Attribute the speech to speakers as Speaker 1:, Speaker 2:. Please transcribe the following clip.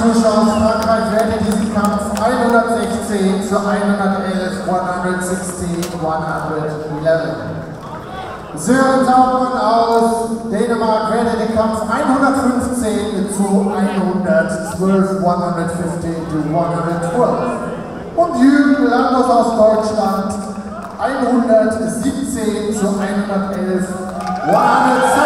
Speaker 1: Zuschauer aus Frankreich werden diesen Kampf 116 zu 111, 116, 111. Sören Taubmann aus Dänemark werde den Kampf 115 zu 112, 115 zu 112. Und Jürgen Landers aus Deutschland 117 zu 111, 117.